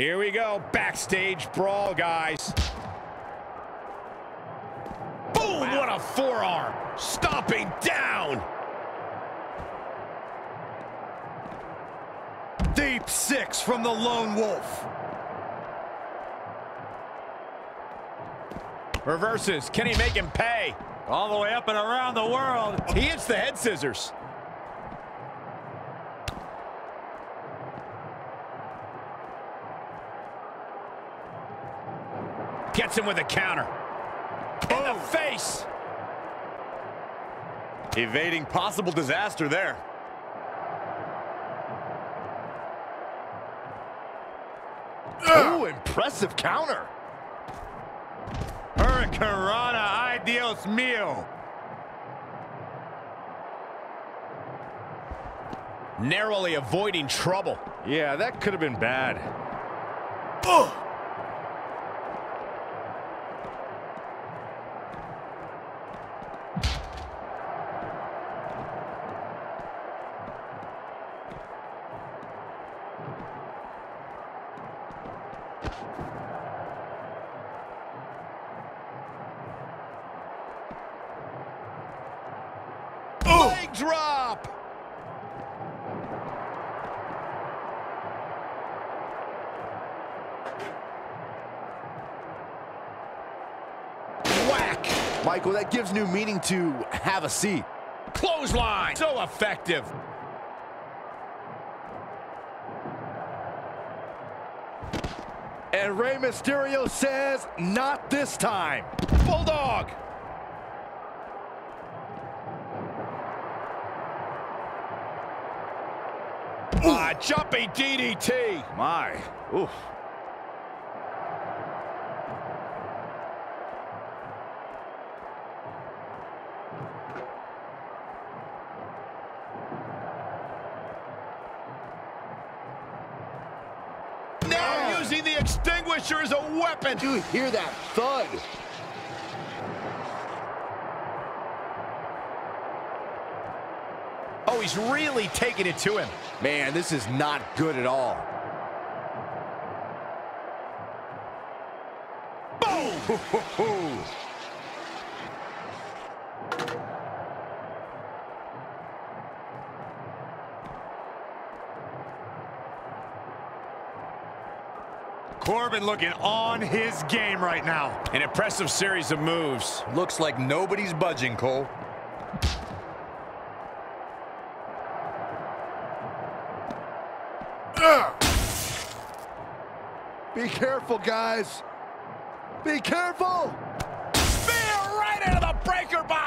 Here we go. Backstage brawl, guys. Boom! Wow. What a forearm. Stomping down. Deep six from the Lone Wolf. Reverses. Can he make him pay? All the way up and around the world. He hits the head scissors. Gets him with a counter. In the oh. face. Evading possible disaster there. Oh, impressive counter. Hurricanrana, ay mío. Narrowly avoiding trouble. Yeah, that could have been bad. Ugh. Leg drop. Whack. Michael, that gives new meaning to have a seat. Clothesline. So effective. And Rey Mysterio says, not this time. Bulldog. Ah, jumpy DDT. My. Oof. Now using the extinguisher as a weapon. Do you hear that thud? Oh, he's really taking it to him. Man, this is not good at all. Boom! Corbin looking on his game right now. An impressive series of moves. Looks like nobody's budging, Cole. Be careful, guys. Be careful. Spear right into the breaker box.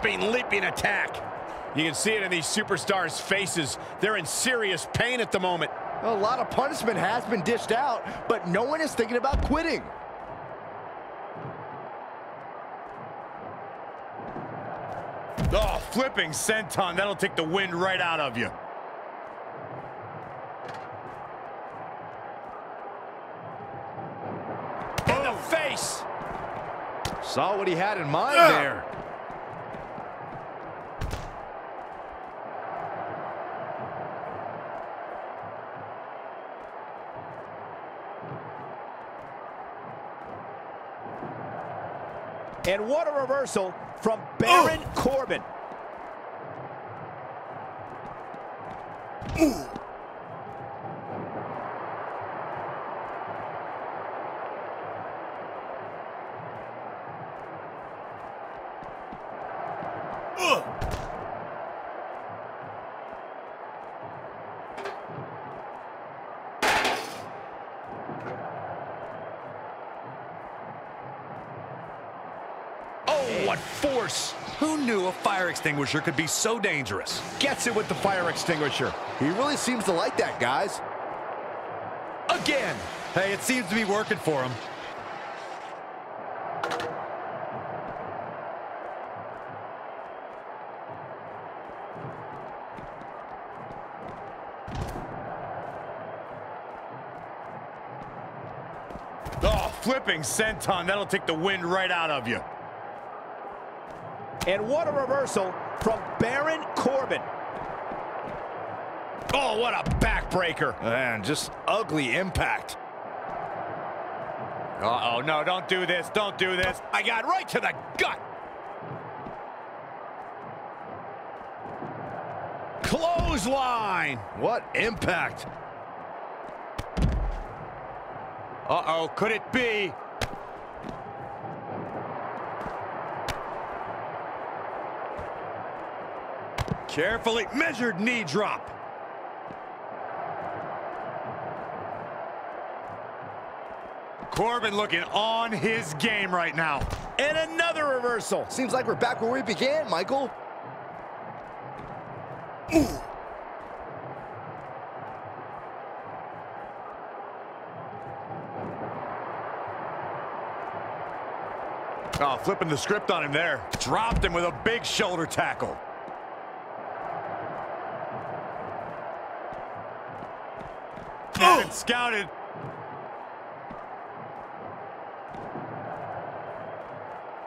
Jumping, leaping attack. You can see it in these superstars' faces. They're in serious pain at the moment. A lot of punishment has been dished out, but no one is thinking about quitting. Oh, flipping senton. That'll take the wind right out of you. In the oh. face. Saw what he had in mind there. And what a reversal from Baron Corbin. Oh, what force. Who knew a fire extinguisher could be so dangerous? Gets it with the fire extinguisher. He really seems to like that, guys. Again. Hey, it seems to be working for him. Oh, flipping senton. That'll take the wind right out of you. And what a reversal from Baron Corbin. Oh, what a backbreaker. And just ugly impact. Uh-oh, no, don't do this. Don't do this. I got right to the gut. Clothesline. What impact. Uh-oh, could it be? Carefully measured knee drop. Corbin looking on his game right now. And another reversal. Seems like we're back where we began, Michael. Oh, flipping the script on him there. Dropped him with a big shoulder tackle. Oh. And scouted.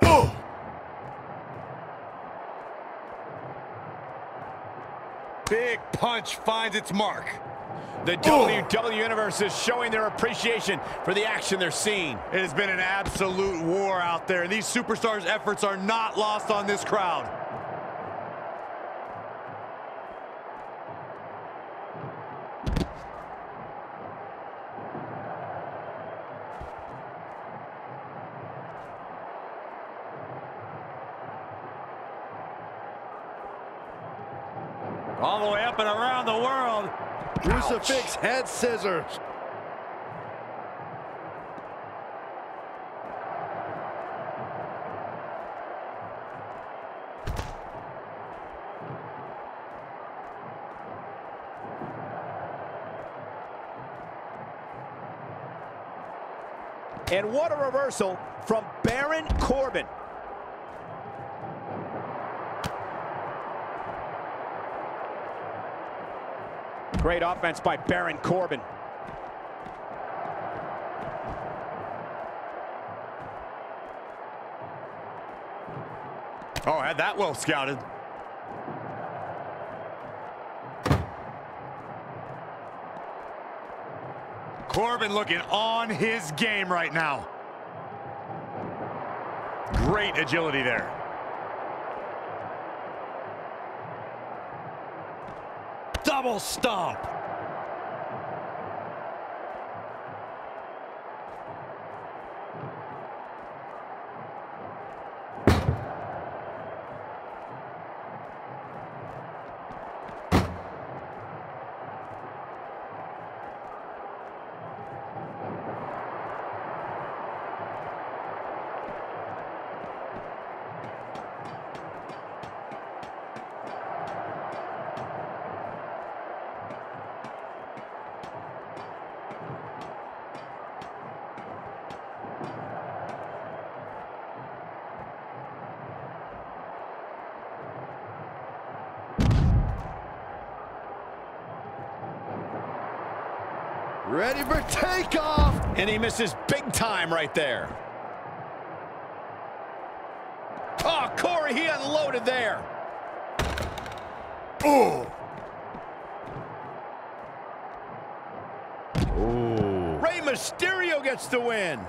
Oh! Big punch finds its mark. The WWE Universe is showing their appreciation for the action they're seeing. It has been an absolute war out there, and these superstars' efforts are not lost on this crowd. All the way up and around the world. Crucifix head scissors. And what a reversal from Baron Corbin. Great offense by Baron Corbin. Oh, had that well scouted. Corbin looking on his game right now. Great agility there. Double stomp. Ready for takeoff. And he misses big time right there. Oh, Corey, he unloaded there. Oh. Rey Mysterio gets the win.